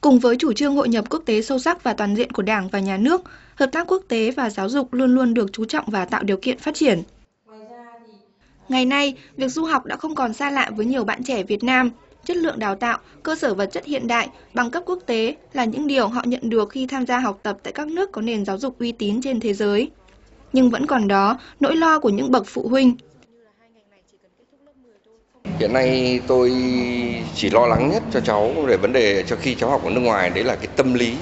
Cùng với chủ trương hội nhập quốc tế sâu sắc và toàn diện của Đảng và Nhà nước, hợp tác quốc tế và giáo dục luôn luôn được chú trọng và tạo điều kiện phát triển. Ngày nay, việc du học đã không còn xa lạ với nhiều bạn trẻ Việt Nam. Chất lượng đào tạo, cơ sở vật chất hiện đại, bằng cấp quốc tế là những điều họ nhận được khi tham gia học tập tại các nước có nền giáo dục uy tín trên thế giới. Nhưng vẫn còn đó nỗi lo của những bậc phụ huynh. Hiện nay tôi chỉ lo lắng nhất cho cháu về vấn đề cho khi cháu học ở nước ngoài, đấy là cái tâm lý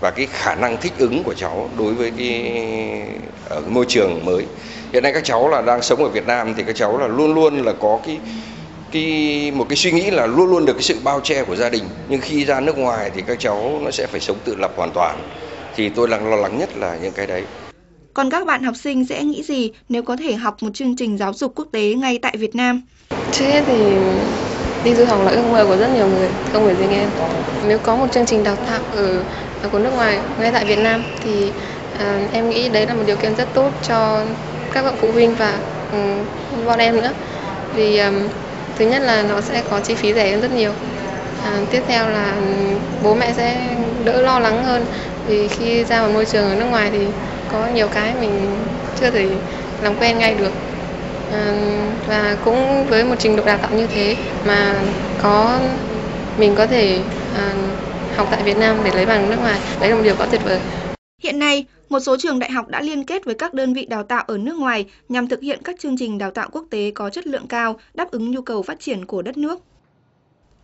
và cái khả năng thích ứng của cháu đối với cái, ở cái môi trường mới. Hiện nay các cháu là đang sống ở Việt Nam thì các cháu là luôn luôn là có cái cái, một cái suy nghĩ là luôn luôn được cái sự bao che của gia đình. Nhưng khi ra nước ngoài thì các cháu nó sẽ phải sống tự lập hoàn toàn. Thì tôi đang lo lắng nhất là những cái đấy. Còn các bạn học sinh sẽ nghĩ gì nếu có thể học một chương trình giáo dục quốc tế ngay tại Việt Nam? Trước hết thì đi du học là ước mơ của rất nhiều người, không phải riêng em. Nếu có một chương trình đào tạo ở, ở của nước ngoài ngay tại Việt Nam thì à, em nghĩ đấy là một điều kiện rất tốt cho các bậc phụ huynh và um, bọn em nữa. Vì um, thứ nhất là nó sẽ có chi phí rẻ hơn rất nhiều. À, tiếp theo là bố mẹ sẽ đỡ lo lắng hơn. Vì khi ra vào môi trường ở nước ngoài thì có nhiều cái mình chưa thể làm quen ngay được. Ờ, và cũng với một trình độ đào tạo như thế mà có mình có thể ờ, học tại Việt Nam để lấy bằng nước ngoài đấy là một điều quá tuyệt vời Hiện nay, một số trường đại học đã liên kết với các đơn vị đào tạo ở nước ngoài nhằm thực hiện các chương trình đào tạo quốc tế có chất lượng cao, đáp ứng nhu cầu phát triển của đất nước.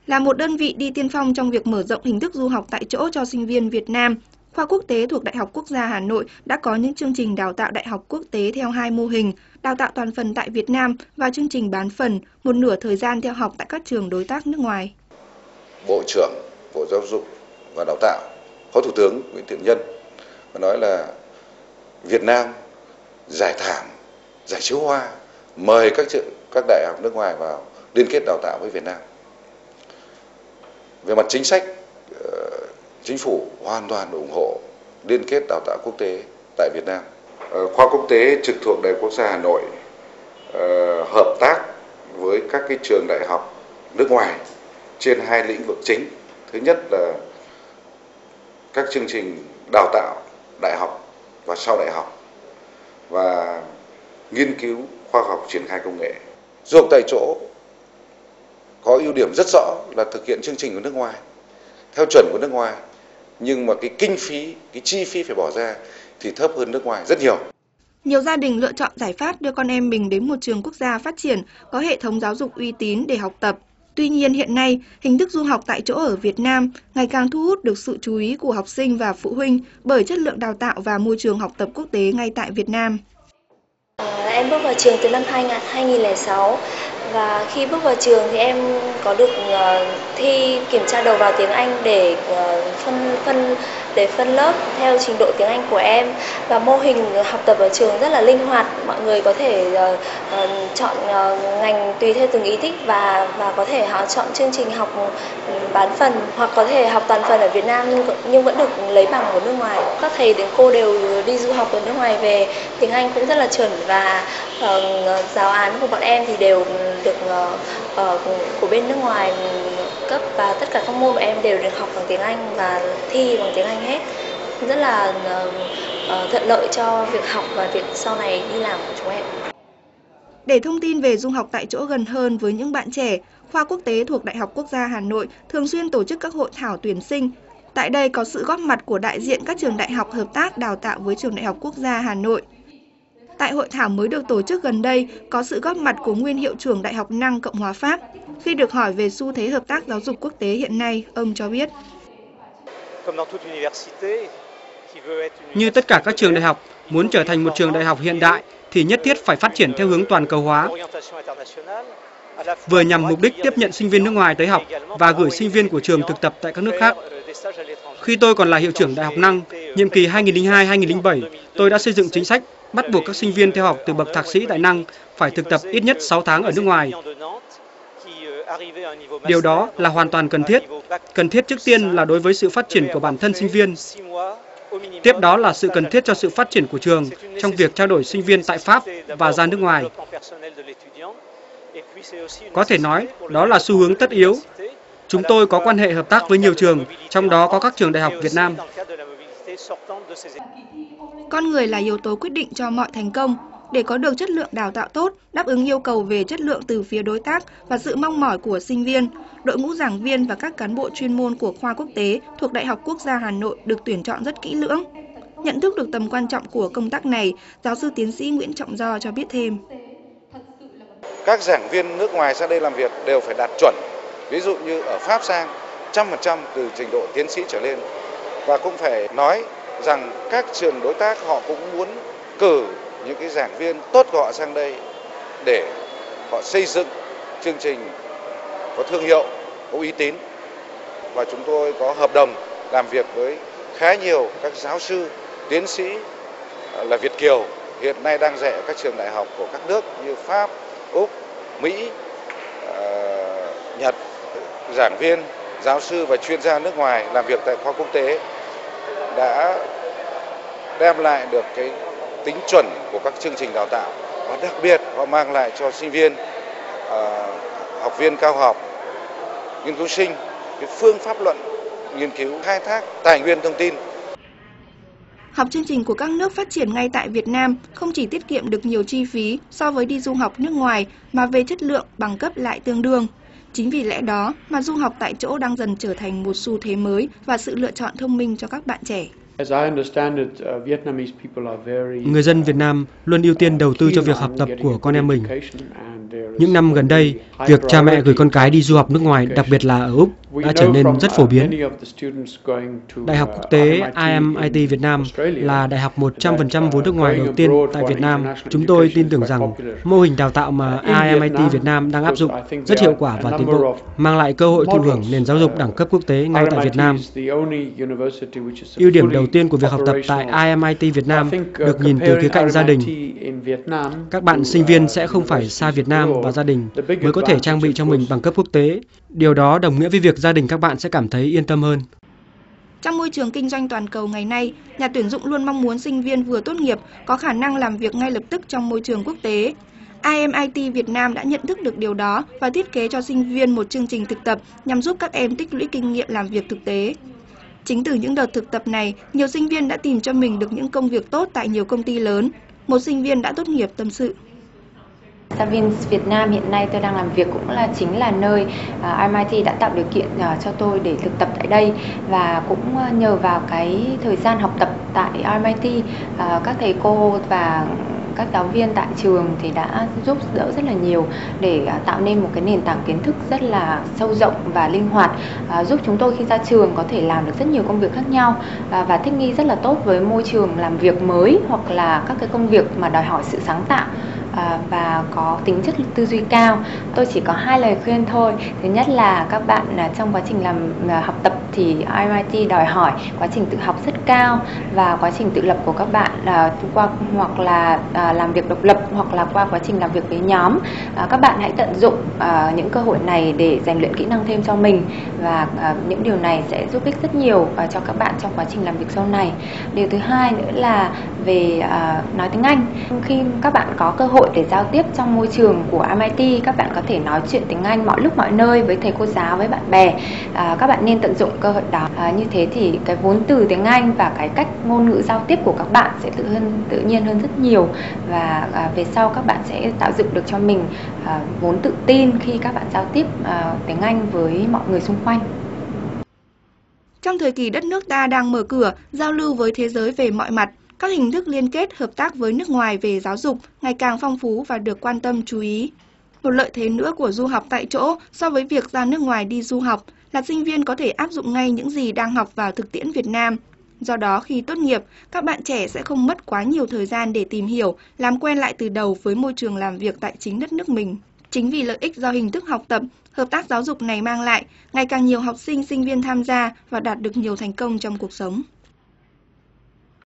Là một đơn vị đi tiên phong trong việc mở rộng hình thức du học tại chỗ cho sinh viên Việt Nam, khoa quốc tế thuộc Đại học Quốc gia Hà Nội đã có những chương trình đào tạo đại học quốc tế theo hai mô hình, đào tạo toàn phần tại Việt Nam và chương trình bán phần, một nửa thời gian theo học tại các trường đối tác nước ngoài. Bộ trưởng Bộ Giáo dục và Đào tạo, Phó Thủ tướng Nguyễn Thiện Nhân nói là Việt Nam giải thảm, giải chiếu hoa, mời các trường, các đại học nước ngoài vào liên kết đào tạo với Việt Nam. Về mặt chính sách, chính phủ hoàn toàn ủng hộ liên kết đào tạo quốc tế tại Việt Nam. Ờ, khoa quốc tế trực thuộc Đại học Quốc gia Hà Nội ờ, hợp tác với các cái trường đại học nước ngoài trên hai lĩnh vực chính. Thứ nhất là các chương trình đào tạo đại học và sau đại học và nghiên cứu khoa học triển khai công nghệ. Du học tại chỗ có ưu điểm rất rõ là thực hiện chương trình của nước ngoài, theo chuẩn của nước ngoài nhưng mà cái kinh phí, cái chi phí phải bỏ ra thì thấp hơn nước ngoài rất nhiều. Nhiều gia đình lựa chọn giải pháp đưa con em mình đến một trường quốc gia phát triển có hệ thống giáo dục uy tín để học tập. Tuy nhiên hiện nay, hình thức du học tại chỗ ở Việt Nam ngày càng thu hút được sự chú ý của học sinh và phụ huynh bởi chất lượng đào tạo và môi trường học tập quốc tế ngay tại Việt Nam. Ờ, em bước vào trường từ năm 2006 và khi bước vào trường thì em có được ờ, thi kiểm tra đầu vào tiếng Anh để ờ, phân phân để phân lớp theo trình độ tiếng Anh của em. Và mô hình học tập ở trường rất là linh hoạt mọi người có thể uh, uh, chọn uh, ngành tùy theo từng ý thích và và có thể họ chọn chương trình học ừ, bán phần hoặc có thể học toàn phần ở Việt Nam nhưng nhưng vẫn được lấy bằng của nước ngoài. Các thầy đến cô đều đi du học ở nước ngoài về tiếng Anh cũng rất là chuẩn và Vâng, ờ, giáo án của bọn em thì đều được uh, của bên nước ngoài cấp và tất cả các môn của em đều được học bằng tiếng Anh và thi bằng tiếng Anh hết rất là uh, thuận lợi cho việc học và việc sau này đi làm của chúng em. Để thông tin về du học tại chỗ gần hơn với những bạn trẻ, khoa quốc tế thuộc Đại học Quốc gia Hà Nội thường xuyên tổ chức các hội thảo tuyển sinh. Tại đây có sự góp mặt của đại diện các trường đại học hợp tác đào tạo với trường Đại học Quốc gia Hà Nội. Tại hội thảo mới được tổ chức gần đây, có sự góp mặt của nguyên hiệu trưởng Đại học Năng Cộng hòa Pháp. Khi được hỏi về xu thế hợp tác giáo dục quốc tế hiện nay, ông cho biết. Như tất cả các trường đại học, muốn trở thành một trường đại học hiện đại thì nhất thiết phải phát triển theo hướng toàn cầu hóa. Vừa nhằm mục đích tiếp nhận sinh viên nước ngoài tới học và gửi sinh viên của trường thực tập tại các nước khác. Khi tôi còn là hiệu trưởng Đại học Năng, nhiệm kỳ 2002-2007, tôi đã xây dựng chính sách bắt buộc các sinh viên theo học từ bậc thạc sĩ tại Năng phải thực tập ít nhất 6 tháng ở nước ngoài. Điều đó là hoàn toàn cần thiết. Cần thiết trước tiên là đối với sự phát triển của bản thân sinh viên. Tiếp đó là sự cần thiết cho sự phát triển của trường trong việc trao đổi sinh viên tại Pháp và ra nước ngoài. Có thể nói đó là xu hướng tất yếu. Chúng tôi có quan hệ hợp tác với nhiều trường, trong đó có các trường đại học Việt Nam. Con người là yếu tố quyết định cho mọi thành công. Để có được chất lượng đào tạo tốt, đáp ứng yêu cầu về chất lượng từ phía đối tác và sự mong mỏi của sinh viên, đội ngũ giảng viên và các cán bộ chuyên môn của khoa quốc tế thuộc Đại học Quốc gia Hà Nội được tuyển chọn rất kỹ lưỡng. Nhận thức được tầm quan trọng của công tác này, giáo sư tiến sĩ Nguyễn Trọng Do cho biết thêm. Các giảng viên nước ngoài sang đây làm việc đều phải đạt chuẩn. Ví dụ như ở Pháp sang 100% từ trình độ tiến sĩ trở lên. Và cũng phải nói rằng các trường đối tác họ cũng muốn cử những cái giảng viên tốt của họ sang đây để họ xây dựng chương trình có thương hiệu, có uy tín. Và chúng tôi có hợp đồng làm việc với khá nhiều các giáo sư, tiến sĩ à, là Việt Kiều hiện nay đang dạy ở các trường đại học của các nước như Pháp, Úc, Mỹ, à, Nhật, giảng viên, giáo sư và chuyên gia nước ngoài làm việc tại khoa quốc tế đã đem lại được cái tính chuẩn của các chương trình đào tạo và đặc biệt họ mang lại cho sinh viên, uh, học viên cao học, nghiên cứu sinh cái phương pháp luận nghiên cứu khai thác tài nguyên thông tin. Học chương trình của các nước phát triển ngay tại Việt Nam không chỉ tiết kiệm được nhiều chi phí so với đi du học nước ngoài mà về chất lượng bằng cấp lại tương đương. Chính vì lẽ đó mà du học tại chỗ đang dần trở thành một xu thế mới và sự lựa chọn thông minh cho các bạn trẻ. Uh, Người dân Việt Nam luôn ưu tiên đầu tư cho việc học tập của con em mình. Những năm gần đây, việc cha mẹ gửi con cái đi du học nước ngoài, đặc biệt là ở Úc, đã trở nên rất phổ biến. Đại học quốc tế IMIT Việt Nam là đại học 100% vốn nước ngoài đầu tiên tại Việt Nam. Chúng tôi tin tưởng rằng mô hình đào tạo mà IMIT Việt Nam đang áp dụng rất hiệu quả và tiến bộ, mang lại cơ hội thụ hưởng nền giáo dục đẳng cấp quốc tế ngay tại Việt Nam. Ưu điểm đầu tiên của việc học tập tại IMIT Việt Nam được nhìn từ khía cạnh gia đình. Các bạn sinh viên sẽ không phải xa Việt Nam và gia đình mới có thể trang bị cho mình bằng cấp quốc tế. Điều đó đồng nghĩa với việc gia đình các bạn sẽ cảm thấy yên tâm hơn. Trong môi trường kinh doanh toàn cầu ngày nay, nhà tuyển dụng luôn mong muốn sinh viên vừa tốt nghiệp có khả năng làm việc ngay lập tức trong môi trường quốc tế. IMIT Việt Nam đã nhận thức được điều đó và thiết kế cho sinh viên một chương trình thực tập nhằm giúp các em tích lũy kinh nghiệm làm việc thực tế. Chính từ những đợt thực tập này, nhiều sinh viên đã tìm cho mình được những công việc tốt tại nhiều công ty lớn. Một sinh viên đã tốt nghiệp tâm sự. Savin Việt Nam hiện nay tôi đang làm việc cũng là chính là nơi à, uh, MIT đã tạo điều kiện uh, cho tôi để thực tập tại đây và cũng uh, nhờ vào cái thời gian học tập tại MIT uh, các thầy cô và các giáo viên tại trường thì đã giúp đỡ rất là nhiều để à, tạo nên một cái nền tảng kiến thức rất là sâu rộng và linh hoạt à, giúp chúng tôi khi ra trường có thể làm được rất nhiều công việc khác nhau à, và thích nghi rất là tốt với môi trường làm việc mới hoặc là các cái công việc mà đòi hỏi sự sáng tạo và có tính chất tư duy cao. Tôi chỉ có hai lời khuyên thôi. Thứ nhất là các bạn trong quá trình làm học tập thì MIT đòi hỏi quá trình tự học rất cao và quá trình tự lập của các bạn à, qua hoặc là à, làm việc độc lập hoặc là qua quá trình làm việc với nhóm. À, các bạn hãy tận dụng những cơ hội này để rèn luyện kỹ năng thêm cho mình và những điều này sẽ giúp ích rất nhiều cho các bạn trong quá trình làm việc sau này. Điều thứ hai nữa là về nói tiếng Anh. Khi các bạn có cơ hội để giao tiếp trong môi trường của MIT các bạn có thể nói chuyện tiếng Anh mọi lúc mọi nơi với thầy cô giáo với bạn bè. À, các bạn nên tận dụng cơ hội đó. À, như thế thì cái vốn từ tiếng Anh và cái cách ngôn ngữ giao tiếp của các bạn sẽ tự hơn tự nhiên hơn rất nhiều và à, về sau các bạn sẽ tạo dựng được cho mình à, vốn tự tin khi các bạn giao tiếp à, tiếng Anh với mọi người xung quanh trong thời kỳ đất nước ta đang mở cửa, giao lưu với thế giới về mọi mặt, các hình thức liên kết hợp tác với nước ngoài về giáo dục ngày càng phong phú và được quan tâm chú ý. Một lợi thế nữa của du học tại chỗ so với việc ra nước ngoài đi du học là sinh viên có thể áp dụng ngay những gì đang học vào thực tiễn Việt Nam. Do đó khi tốt nghiệp, các bạn trẻ sẽ không mất quá nhiều thời gian để tìm hiểu, làm quen lại từ đầu với môi trường làm việc tại chính đất nước mình. Chính vì lợi ích do hình thức học tập, hợp tác giáo dục này mang lại, ngày càng nhiều học sinh sinh viên tham gia và đạt được nhiều thành công trong cuộc sống.